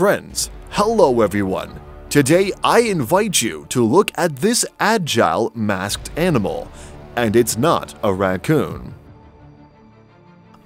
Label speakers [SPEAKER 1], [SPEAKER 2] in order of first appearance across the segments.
[SPEAKER 1] Friends, hello everyone! Today I invite you to look at this agile masked animal, and it's not a raccoon.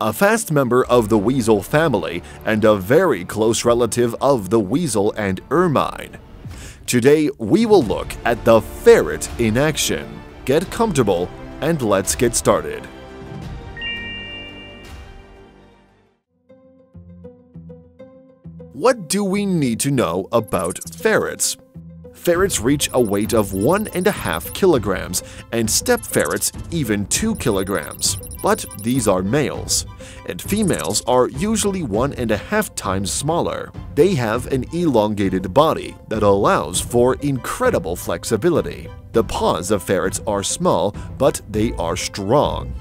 [SPEAKER 1] A fast member of the weasel family and a very close relative of the weasel and ermine. Today we will look at the ferret in action. Get comfortable and let's get started. What do we need to know about ferrets? Ferrets reach a weight of 1.5 kilograms and steppe ferrets even 2 kilograms. But these are males, and females are usually 1.5 times smaller. They have an elongated body that allows for incredible flexibility. The paws of ferrets are small, but they are strong.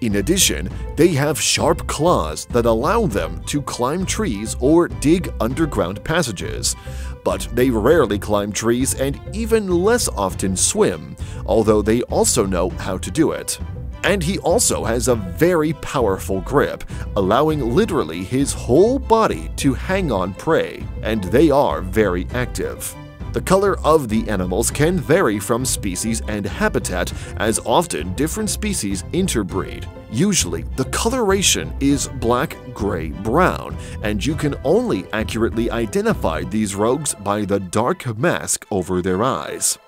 [SPEAKER 1] In addition, they have sharp claws that allow them to climb trees or dig underground passages. But they rarely climb trees and even less often swim, although they also know how to do it. And he also has a very powerful grip, allowing literally his whole body to hang on prey, and they are very active. The color of the animals can vary from species and habitat as often different species interbreed. Usually, the coloration is black, gray, brown, and you can only accurately identify these rogues by the dark mask over their eyes.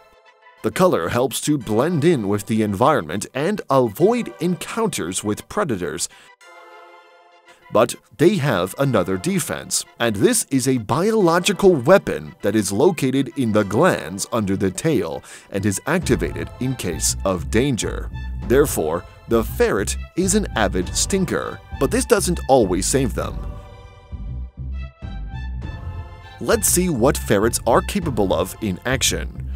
[SPEAKER 1] The color helps to blend in with the environment and avoid encounters with predators, but they have another defense, and this is a biological weapon that is located in the glands under the tail and is activated in case of danger. Therefore, the ferret is an avid stinker, but this doesn't always save them. Let's see what ferrets are capable of in action.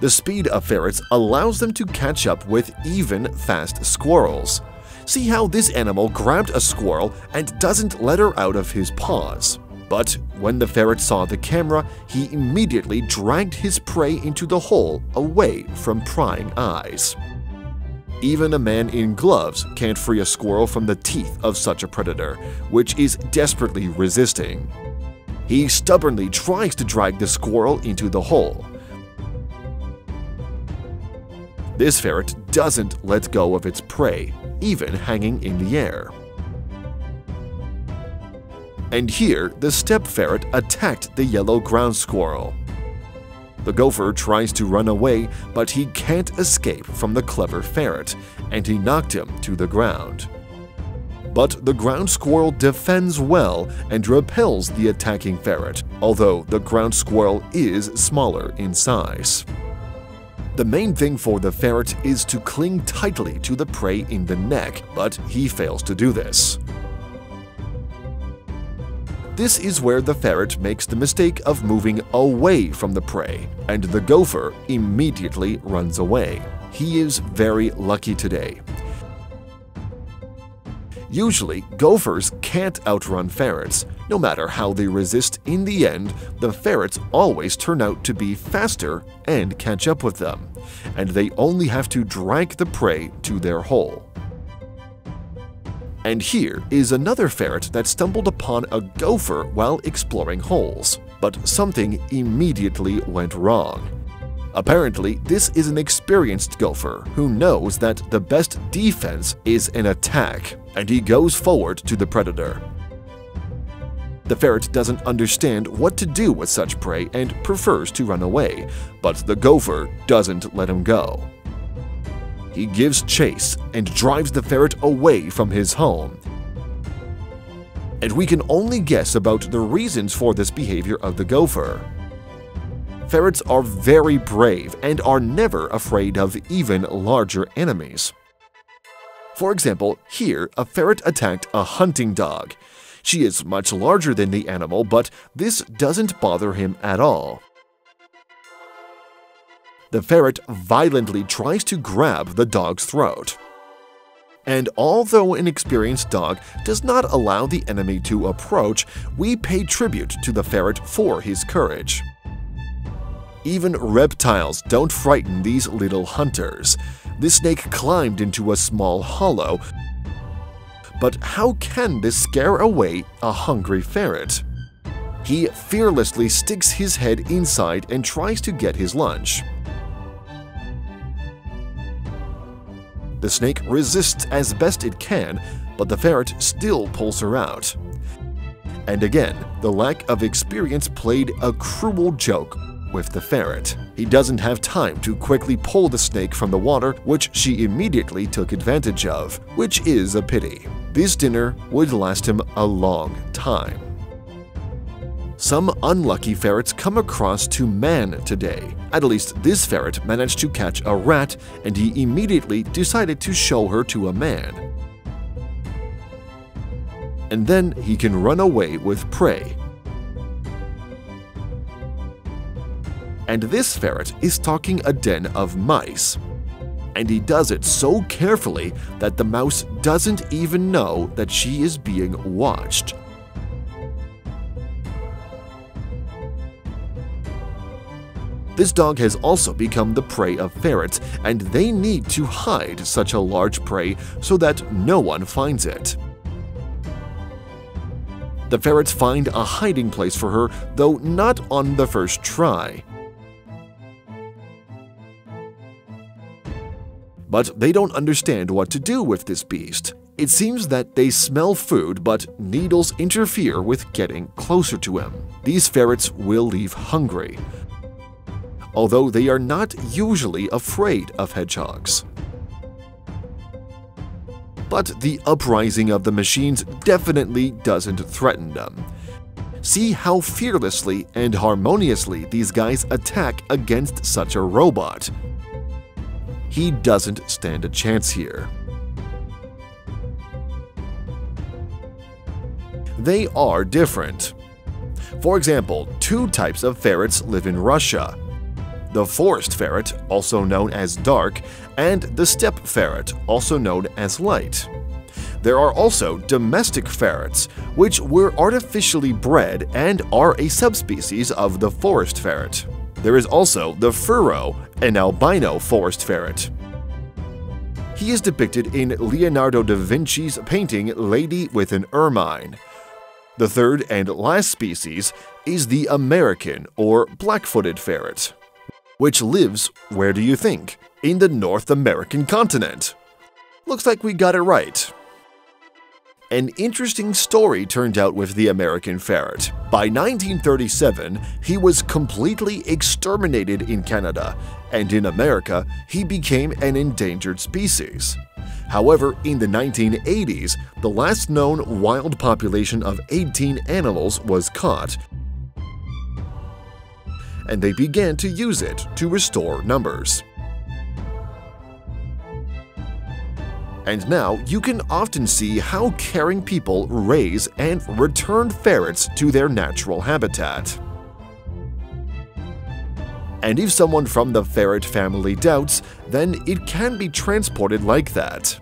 [SPEAKER 1] The speed of ferrets allows them to catch up with even fast squirrels. See how this animal grabbed a squirrel and doesn't let her out of his paws. But when the ferret saw the camera, he immediately dragged his prey into the hole away from prying eyes. Even a man in gloves can't free a squirrel from the teeth of such a predator, which is desperately resisting. He stubbornly tries to drag the squirrel into the hole, this ferret doesn't let go of its prey, even hanging in the air. And here, the steppe ferret attacked the yellow ground squirrel. The gopher tries to run away, but he can't escape from the clever ferret, and he knocked him to the ground. But the ground squirrel defends well and repels the attacking ferret, although the ground squirrel is smaller in size. The main thing for the ferret is to cling tightly to the prey in the neck, but he fails to do this. This is where the ferret makes the mistake of moving away from the prey, and the gopher immediately runs away. He is very lucky today. Usually, gophers can't outrun ferrets. No matter how they resist, in the end, the ferrets always turn out to be faster and catch up with them, and they only have to drag the prey to their hole. And here is another ferret that stumbled upon a gopher while exploring holes, but something immediately went wrong. Apparently, this is an experienced gopher who knows that the best defense is an attack, and he goes forward to the predator. The ferret doesn't understand what to do with such prey and prefers to run away, but the gopher doesn't let him go. He gives chase and drives the ferret away from his home. And we can only guess about the reasons for this behavior of the gopher. Ferrets are very brave and are never afraid of even larger enemies. For example, here a ferret attacked a hunting dog. She is much larger than the animal, but this doesn't bother him at all. The ferret violently tries to grab the dog's throat. And although an experienced dog does not allow the enemy to approach, we pay tribute to the ferret for his courage. Even reptiles don't frighten these little hunters. The snake climbed into a small hollow, But how can this scare away a hungry ferret? He fearlessly sticks his head inside and tries to get his lunch. The snake resists as best it can, but the ferret still pulls her out. And again, the lack of experience played a cruel joke with the ferret. He doesn't have time to quickly pull the snake from the water, which she immediately took advantage of, which is a pity. This dinner would last him a long time. Some unlucky ferrets come across to man today. At least this ferret managed to catch a rat and he immediately decided to show her to a man. And then he can run away with prey. And this ferret is stalking a den of mice. And he does it so carefully that the mouse doesn't even know that she is being watched. This dog has also become the prey of ferrets, and they need to hide such a large prey so that no one finds it. The ferrets find a hiding place for her, though not on the first try. But they don't understand what to do with this beast. It seems that they smell food, but needles interfere with getting closer to him. These ferrets will leave hungry, although they are not usually afraid of hedgehogs. But the uprising of the machines definitely doesn't threaten them. See how fearlessly and harmoniously these guys attack against such a robot. He doesn't stand a chance here. They are different. For example, two types of ferrets live in Russia the forest ferret, also known as dark, and the steppe ferret, also known as light. There are also domestic ferrets, which were artificially bred and are a subspecies of the forest ferret. There is also the furo, an albino forest ferret. He is depicted in Leonardo da Vinci's painting Lady with an Ermine. The third and last species is the American or black-footed ferret which lives, where do you think? In the North American continent. Looks like we got it right. An interesting story turned out with the American ferret. By 1937, he was completely exterminated in Canada, and in America, he became an endangered species. However, in the 1980s, the last known wild population of 18 animals was caught, and they began to use it to restore numbers. And now you can often see how caring people raise and return ferrets to their natural habitat. And if someone from the ferret family doubts, then it can be transported like that.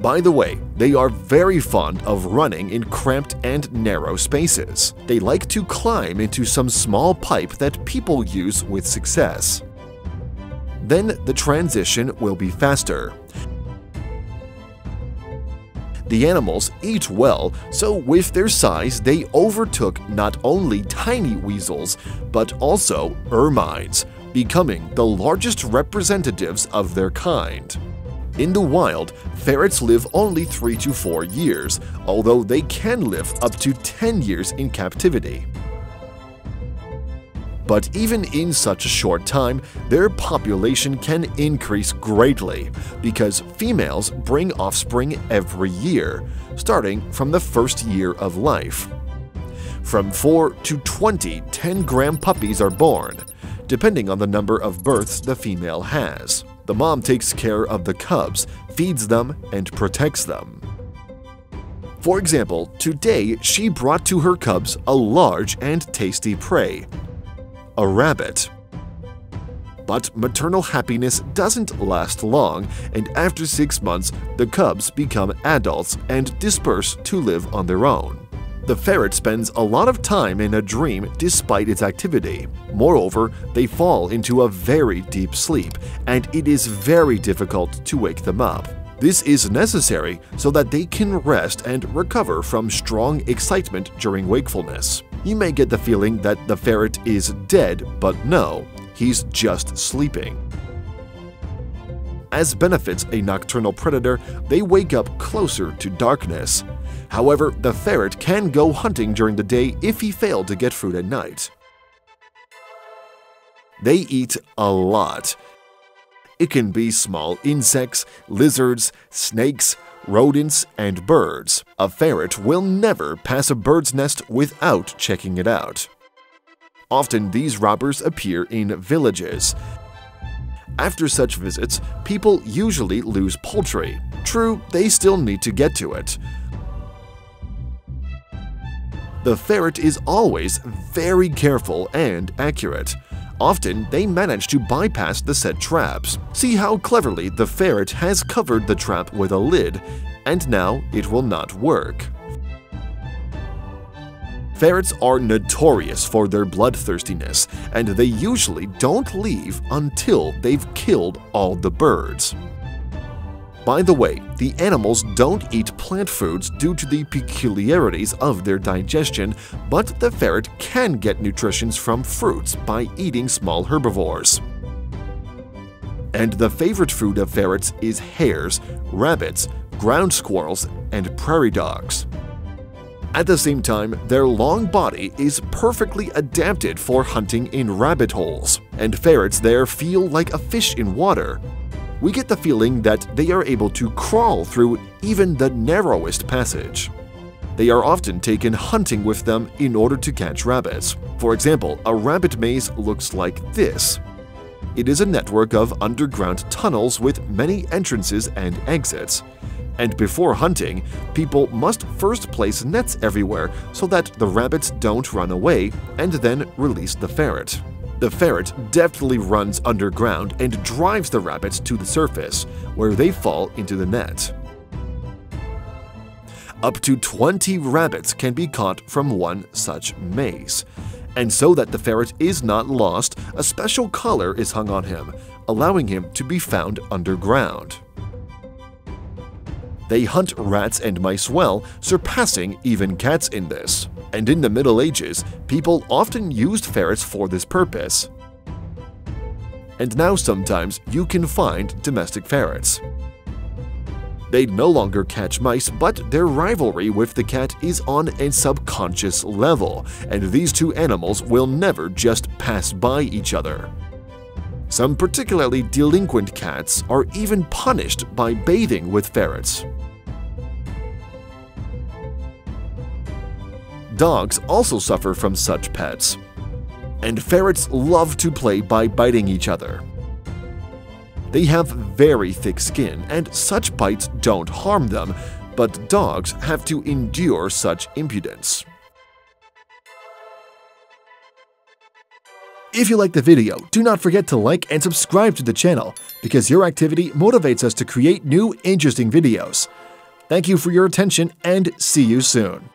[SPEAKER 1] By the way, they are very fond of running in cramped and narrow spaces. They like to climb into some small pipe that people use with success. Then the transition will be faster. The animals eat well, so with their size they overtook not only tiny weasels, but also ermines, becoming the largest representatives of their kind. In the wild, ferrets live only 3 to 4 years, although they can live up to 10 years in captivity. But even in such a short time, their population can increase greatly because females bring offspring every year, starting from the first year of life. From 4 to 20 10-gram puppies are born, depending on the number of births the female has. The mom takes care of the cubs, feeds them, and protects them. For example, today she brought to her cubs a large and tasty prey a rabbit. But maternal happiness doesn't last long, and after six months, the cubs become adults and disperse to live on their own. The ferret spends a lot of time in a dream despite its activity. Moreover, they fall into a very deep sleep, and it is very difficult to wake them up. This is necessary so that they can rest and recover from strong excitement during wakefulness. You may get the feeling that the ferret is dead, but no, he's just sleeping. As benefits a nocturnal predator, they wake up closer to darkness. However, the ferret can go hunting during the day if he failed to get food at night. They eat a lot. It can be small insects, lizards, snakes, rodents, and birds. A ferret will never pass a bird's nest without checking it out. Often these robbers appear in villages. After such visits, people usually lose poultry. True, they still need to get to it. The ferret is always very careful and accurate. Often, they manage to bypass the set traps. See how cleverly the ferret has covered the trap with a lid, and now it will not work. Ferrets are notorious for their bloodthirstiness, and they usually don't leave until they've killed all the birds. By the way, the animals don't eat plant foods due to the peculiarities of their digestion, but the ferret can get nutrition from fruits by eating small herbivores. And the favorite food of ferrets is hares, rabbits, ground squirrels, and prairie dogs. At the same time, their long body is perfectly adapted for hunting in rabbit holes, and ferrets there feel like a fish in water, we get the feeling that they are able to crawl through even the narrowest passage. They are often taken hunting with them in order to catch rabbits. For example, a rabbit maze looks like this. It is a network of underground tunnels with many entrances and exits. And before hunting, people must first place nets everywhere so that the rabbits don't run away and then release the ferret. The ferret deftly runs underground and drives the rabbits to the surface, where they fall into the net. Up to 20 rabbits can be caught from one such maze. And so that the ferret is not lost, a special collar is hung on him, allowing him to be found underground. They hunt rats and mice well, surpassing even cats in this. And in the Middle Ages, people often used ferrets for this purpose. And now sometimes you can find domestic ferrets. They no longer catch mice, but their rivalry with the cat is on a subconscious level, and these two animals will never just pass by each other. Some particularly delinquent cats are even punished by bathing with ferrets. Dogs also suffer from such pets. And ferrets love to play by biting each other. They have very thick skin, and such bites don't harm them, but dogs have to endure such impudence. If you liked the video, do not forget to like and subscribe to the channel, because your activity motivates us to create new interesting videos. Thank you for your attention and see you soon.